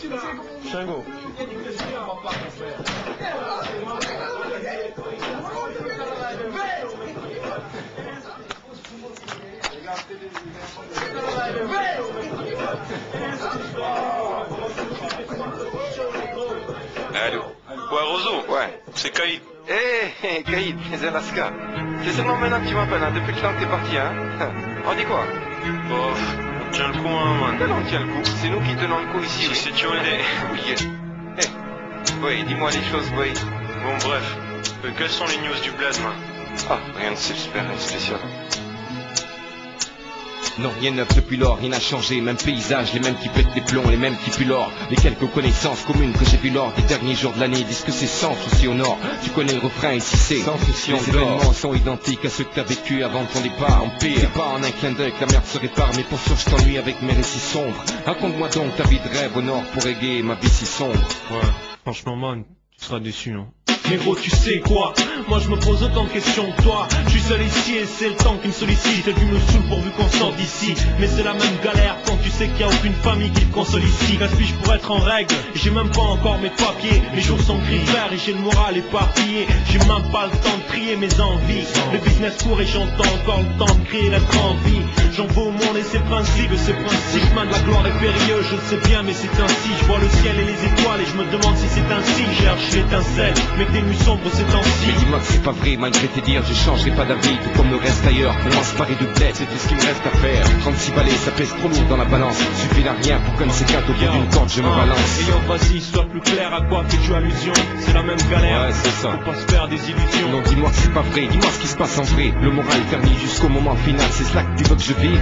Shingo. Allô Ouais, Rozo, Ouais. c'est Kaïd. Hé, hey, Kaïd, les Alaska. C'est seulement maintenant que tu m'appelles, hein, depuis le temps que t'es parti, hein. On dit quoi? Bof, on tient le coup, hein, man. On tient le coup. C'est nous qui tenons le coup ici. oui. Si tu connais. Oui. Hé. Oui, dis-moi les choses, oui. Bon, bref. Euh, quelles sont les news du bled, man Ah, rien de super, rien de spécial. Non, rien neuf depuis lors, rien n'a changé, même paysage, les mêmes qui pètent les plombs, les mêmes qui puent l'or. Les quelques connaissances communes que j'ai vues lors des derniers jours de l'année disent que c'est sans souci au nord. Tu connais le refrain ici c'est Sans souci, Les événements sont identiques à ceux que t'as vécu avant ton départ. En pire, pas en un clin d'œil que la merde se répare, mais pour sûr je t'ennuie avec mes récits sombres. Raconte-moi donc ta vie de rêve au nord pour égayer ma vie si sombre. Ouais, franchement, man, tu seras déçu, hein. Gros tu sais quoi? Moi je me pose autant de questions que toi. Je suis seul ici et c'est le temps qui me sollicite. Et tu me saoule pourvu qu'on sorte d'ici. Mais c'est la même galère quand tu sais qu'il n'y a aucune famille qui te console ici. Gaspille pour être en règle. J'ai même pas encore mes papiers. Mes jours sont gris vert et j'ai le moral éparpillé. J'ai même pas le temps de trier mes envies. Le business court et j'entends encore le temps de créer la grande vie. J'en veux au monde et ses principes ses principes, man, la gloire est périlleuse Je le sais bien mais c'est ainsi. Je vois le ciel et les étoiles et je me demande si c'est ainsi. Cherche l'étincelle des nuits sombres ces temps-ci Mais dis-moi que c'est pas vrai, malgré tes dires, je changerai pas d'avis, tout comme le reste ailleurs. Moi, se parer de bled, c'est tout ce qu'il me reste à faire. 36 balais, ça pèse trop lourd dans la balance. Suffit d'un rien pour qu'un de ces quatre au bout d'une corde, je me Ah, balance. Yo, vas-y, sois plus clair à quoi fais-tu allusion C'est la même galère Ouais, c'est ça. Faut pas se faire des illusions Non, dis-moi que c'est pas vrai, dis-moi ce qui se passe en vrai. Le moral est permis jusqu'au moment final, c'est cela que tu veux que je vive.